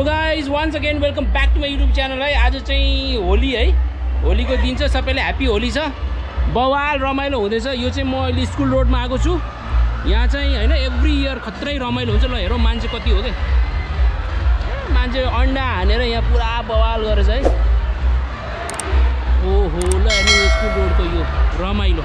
So guys once again welcome back to my YouTube channel है। आज चाहिँ होली है। होलीको दिन छ सबैले ह्याप्पी होली छ। बवाल रमाइलो हुँदैछ। यो चाहिँ म अहिले स्कुल रोडमा आएको छु। यहाँ चाहिँ होइन एभ्री इयर खत्रै रमाइलो हुन्छ। ल हेरौँ मान्छे कति हो क्या मान्छे अन्डा हानेर यहाँ पुरा बवाल गरेछ है। ओहो ल हेर्नु स्कुल रोडको यो रमाइलो।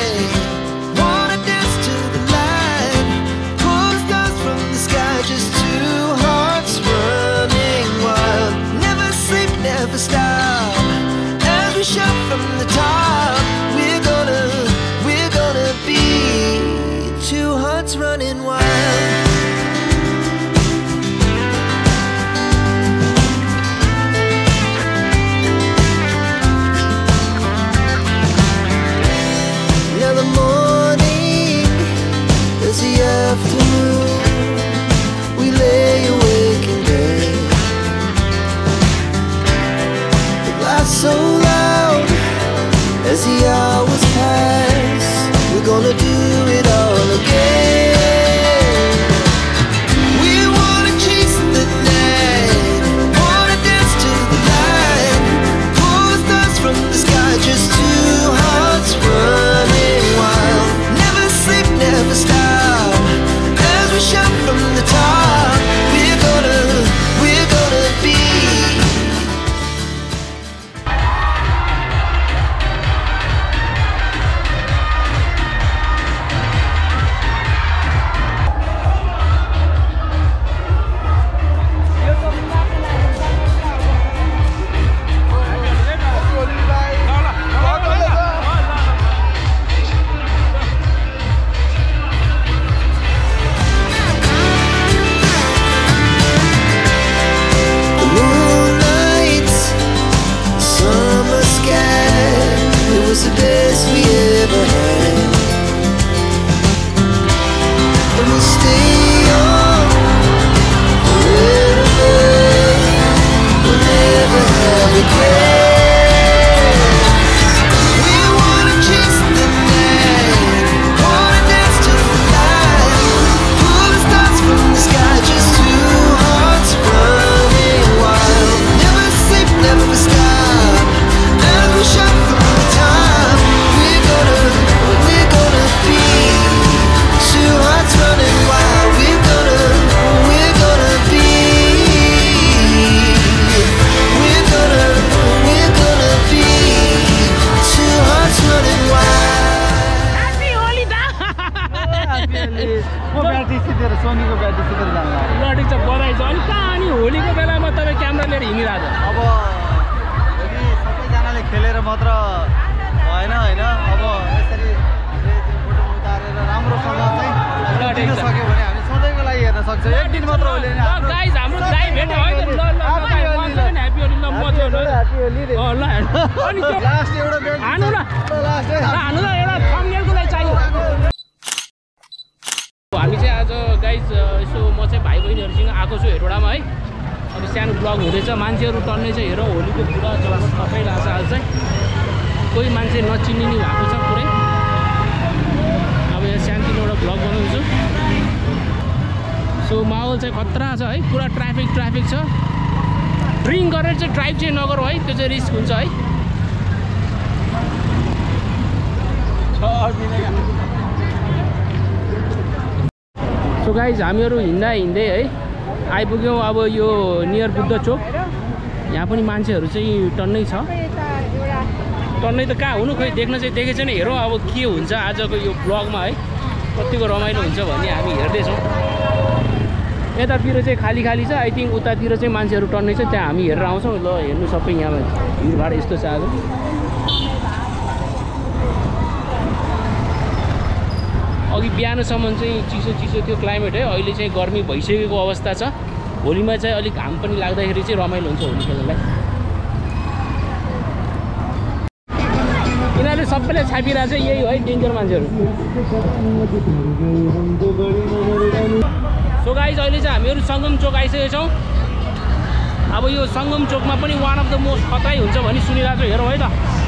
मात्र भएन होइन? अब यसरी फोटो उतारेर राम्रोसँग चाहिँ दिन। सक्यो भने हामी सधैँको लागि हेर्न सक्छौँ। एक दिन मात्र होली होइन, ल हाम्रो- गाइज हाम्रो लाइभ भेट है? त ल ल ल Happy guys, Holi, once again happy Holi, ल म चाहिँ Happy ल Holi रे। अँ, ल अनि त्यो लास्ट एउटा ब्याट्री हानु ल। लास्ट ल, हानु ल एउटा थम्बनेलको लागि चाहियो। हामी चाहिँ आज गाइज यसो म चाहिँ भाइ बहिनीहरूसँग आएको छु हेटोडामा है। अब सानो ब्लग हुँदैछ। मान्छेहरू टन्नै चाहिँ हेर होलीको पुरा जब सबै लाग्छ आज चाहिँ। कोही मान्छे नचिनिने भएको छ पुरै। अब यहाँ सानोतिनो एउटा ब्लग बनाउँछु। सो माहौल चाहिँ खतरा छ है। पुरा ट्राफिक ट्राफिक छ। ड्रिङ्क गरेर चाहिँ ड्राइभ चाहिँ नगरौँ है। त्यो चाहिँ रिस्क हुन्छ है। सो गाइज हामीहरू हिँड्दा हिँड्दै है आइपुग्यौँ अब यो नियर बुद्ध चोक। यहाँ पनि मान्छेहरू चाहिँ टन्नै छ। टन्नै त कहाँ हुनु खोइ? देख्न चाहिँ देखेको छैन हेरौँ अब के हुन्छ आजको यो ब्लगमा है। कतिको रमाइलो हुन्छ भन्ने हामी हेर्दैछौँ। यतातिर चाहिँ खाली खाली छ। आई थिङ्क उतातिर चाहिँ मान्छेहरू टन्नै छ। त्यहाँ हामी हेरेर आउँछौँ। ल हेर्नु सबै यहाँ भिडभाड यस्तो छ आज। अघि बिहानसम्म चाहिँ चिसो चिसो थियो क्लाइमेट है। अहिले चाहिँ गर्मी भइसकेको अवस्था छ। होलीमा चाहिँ अलिक घाम पनि लाग्दाखेरि चाहिँ रमाइलो हुन्छ होली खेल्नलाई। यिनीहरूले सबैले छापिरहेको छ यही हो डेन्जर मान्छेहरू। सो गाइज अहिले चाहिँ हामीहरू सङ्गम चोक आइसकेको छौँ अब यो सङ्गम चोकमा पनि वान अफ द मोस्ट खतरै हुन्छ भनी सुनिरहेको छु हेरौँ है त।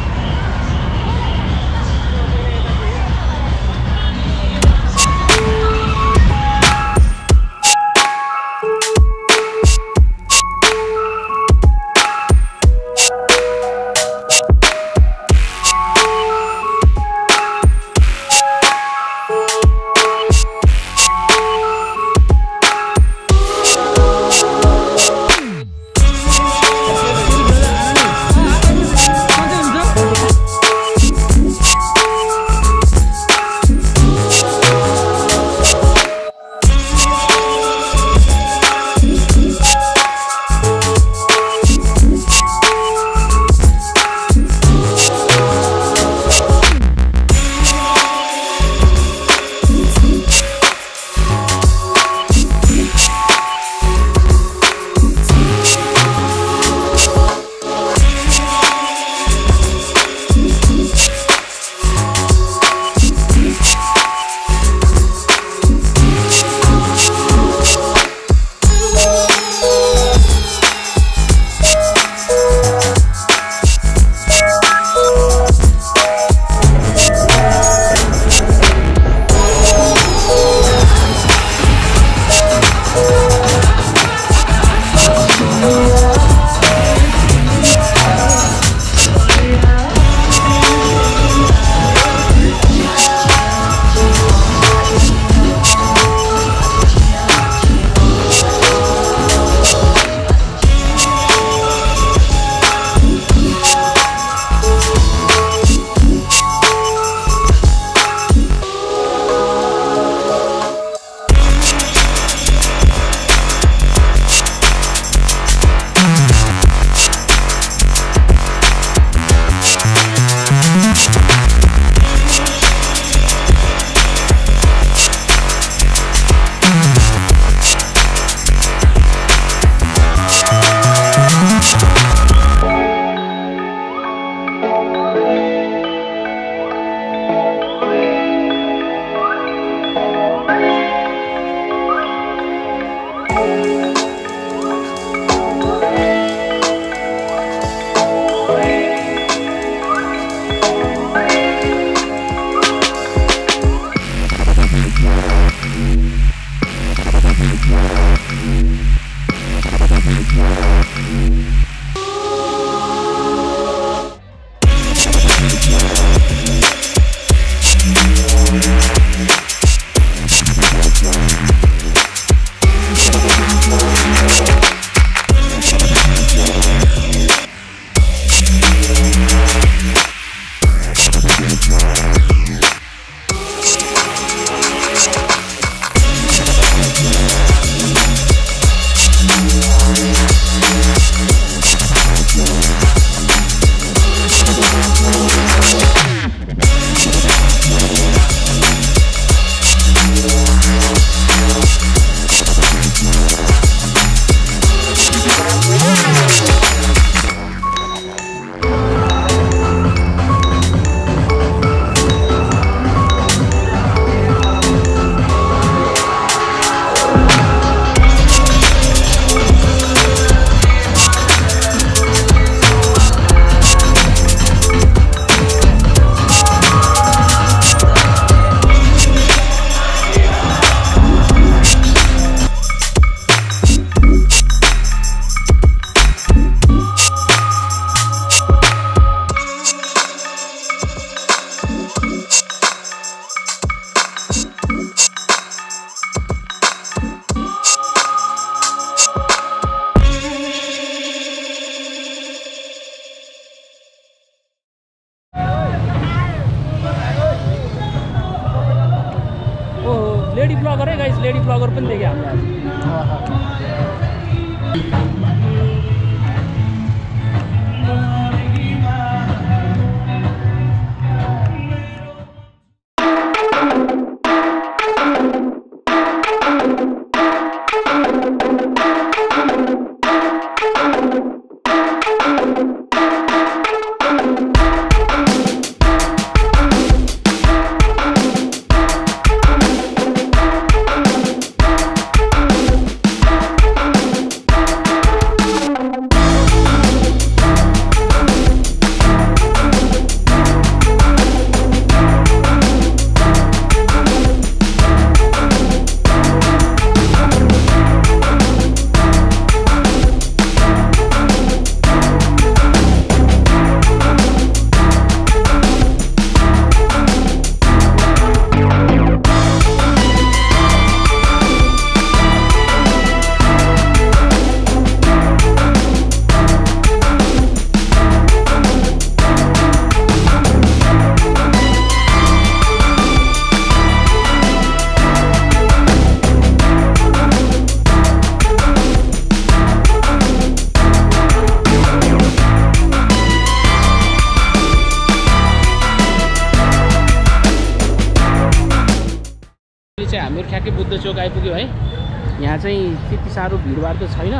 आइपुग्यो है। यहाँ चाहिँ त्यति साह्रो भिडभाड त छैन।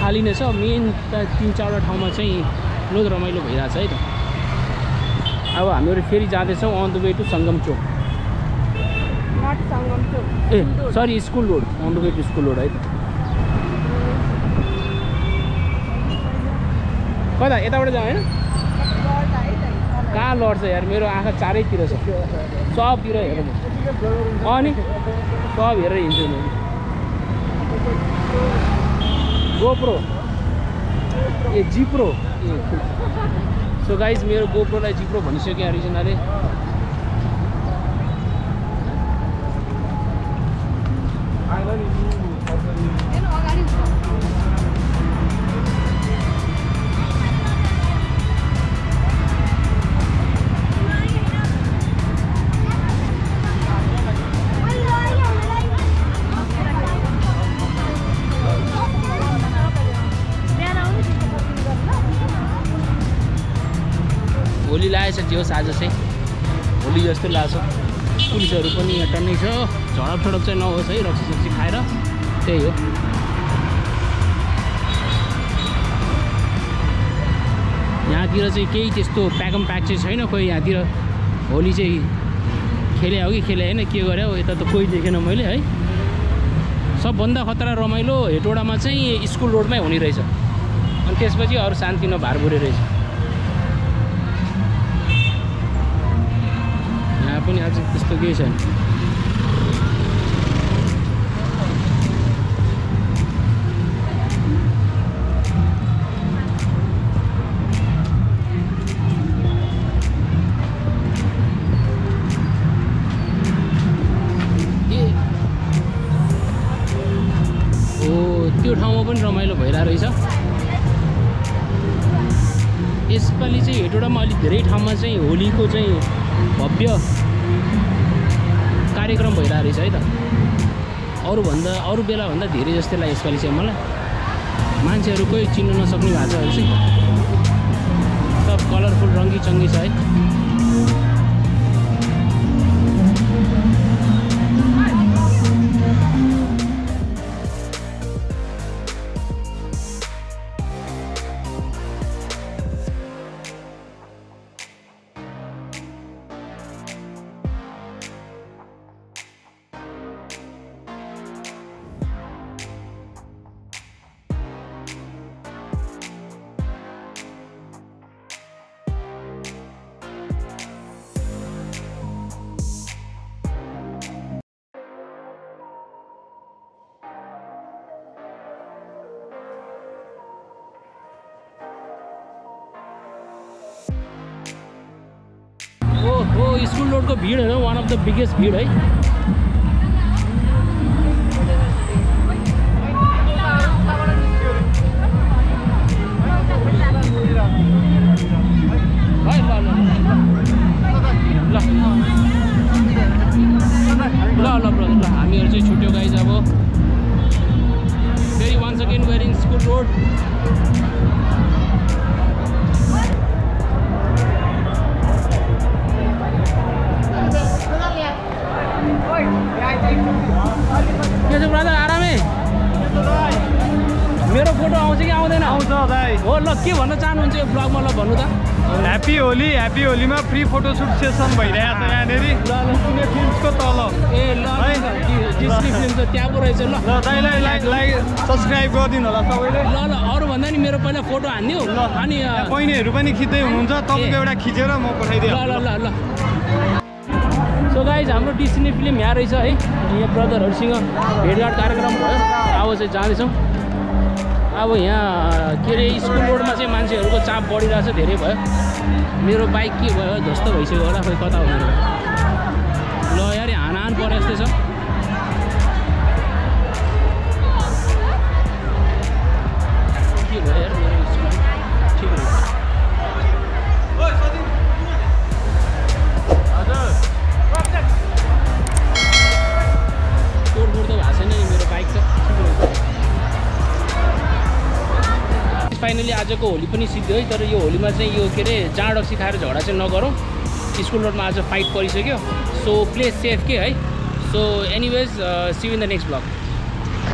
खाली नै छ। मेन त तिन चारवटा ठाउँमा चाहिँ लोद रमाइलो भइरहेछ है त। अब हामीहरू फेरि जाँदैछौँ on the way to Sangam chowk not Sangam chowk ah sorry school road on the way to school road है त कता? यताबाट जाउँ होइन कहाँ लड्छ यार? मेरो आँखा चारैतिर छ। सबतिर हेर। अनि सब हेरेर हिँड्छु म गोप्रो ए जिप्रो ए सो गाइज मेरो गोप्रोलाई जिप्रो भनिसक्यो रिजनाले जे होस् आज चाहिँ। होली जस्तो लाग्छ। पुलिसहरू पनि यहाँ टन्नै छ। झडप झडप चाहिँ नहोस् है रक्सी सक्सी खाएर। त्यही हो। यहाँतिर चाहिँ केही त्यस्तो प्याकम प्याक चाहिँ छैन खोइ यहाँतिर। होली चाहिँ खेले हो कि खेले होइन के गरे हो यता त कोही देखेन मैले है। सबभन्दा खतरा रमाइलो हेटौडामा चाहिँ स्कुल रोडमै हुने रहेछ। अनि त्यसपछि अरू शान्ति नभारभुरे रहेछ। पनि आज त्यस्तो केही छैन। त्यो ठाउँमा पनि रमाइलो भइरहेको रहेछ। यसपालि चाहिँ हेटौडामा अलिक धेरै ठाउँमा चाहिँ होलीको चाहिँ भव्य कार्यक्रम भइरहेको रहेछ है त। अरूभन्दा अरू बेलाभन्दा धेरै जस्तै लाग्यो यसपालि चाहिँ मलाई। मान्छेहरू कोही चिन्नु नसक्ने भएको छ सब कलरफुल रङ्गी चङ्गी छ है। हो स्कुल रोडको भिड होइन वान अफ द बिगेस्ट भिड है है। भन्न चाहनुहुन्छ यो ब्लगमा ल भन्नु त। ह्याप्पी होली ह्याप्पी होलीमा फ्री फोटोसुट सेसन भइरहेको छ यहाँनिर। ल ल कुनै फिल्मसको तल ए ल। फिल्म त त्यहाँ पो रहेछ ल। ल दाइलाई लाइक लाइक सब्सक्राइब गरिदिनु होला सबैले। ल ल अरूभन्दा नि मेरो पहिला फोटो हानिदियो। अनि अ, बहिनीहरू पनि खिच्दै हुनुहुन्छ तपाईँको एउटा खिचेर म पठाइदिएँ ल ल ल ल। सो गाइज हाम्रो डिस्नी फिल्म यहाँ रहेछ है। यहाँ ब्रदरहरूसँग भेटघाट कार्यक्रम भयो। अब चाहिँ जाँदैछौँ। अब यहाँ के अरे स्कुल रोडमा चाहिँ मान्छेहरूको चाप बढिरहेछ धेरै भयो। मेरो बाइक के भयो जस्तो भइसक्यो होला खोइ कता हुँदैन ल यार हान हान परे जस्तै छ। आजको होली पनि सिद्धियो है तर यो होलीमा चाहिँ यो के अरे जाँड रक्सी खाएर झगडा चाहिँ नगरौँ। स्कुल रोडमा आज फाइट परिसक्यो। सो प्ले सेफ के है? So anyways see in the next vlog